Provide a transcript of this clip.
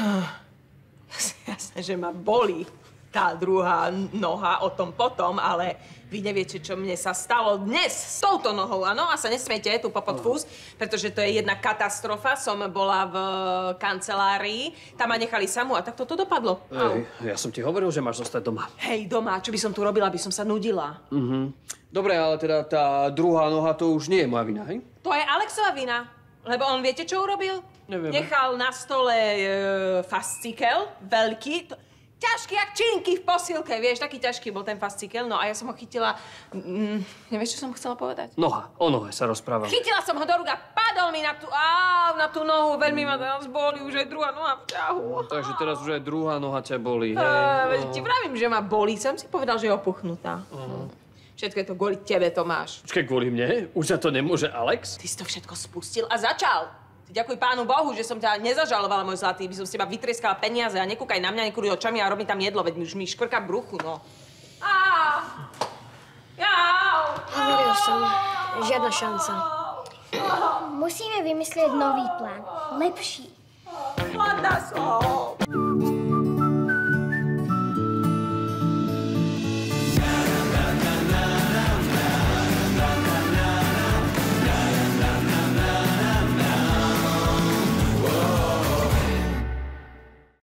Jasné, že ma boli tá druhá noha o tom potom, ale vy neviete, čo mne sa stalo dnes s touto nohou, áno? A sa nesmiete tu popod fús, pretože to je jedna katastrofa. Som bola v kancelárii, tam ma nechali samú a tak toto dopadlo. Ej, ja som ti hovoril, že máš zostať doma. Hej, doma, čo by som tu robila, by som sa nudila. Mhm. Dobre, ale teda tá druhá noha to už nie je moja vina, hej? To je Alexova vina. Lebo on viete, čo urobil? Neviem. Nechal na stole e, fascikel, veľký, to, ťažký jak činky v posilke, vieš, taký ťažký bol ten fascikel, no a ja som ho chytila, mm, nevieš, čo som chcela povedať? Noha, o nohe sa rozprávam. Chytila som ho do rúk a padol mi na tú, á, na tú nohu, veľmi ma teraz boli, už aj druhá noha v ťahu. Takže teraz už aj druhá noha ťa bolí, hej? Veď No. ti vravím, že ma bolí, som si povedal, že je opuchnutá. Všetko je to kvôli tebe, Tomáš. Počkaj, kvôli mne? Už za to nemôže Alex? Ty si to všetko spustil a začal. Ty ďakuj pánu Bohu, že som ťa nezažalovala, môj zlatý. By som z teba vytrieskala peniaze a nekúkaj na mňa, nekúri očami a robí tam jedlo, veď mi už mi škvrka v bruchu, no. Hovoril som, žiadna šanca. Musíme vymyslieť nový plán. Lepší. Mladá som!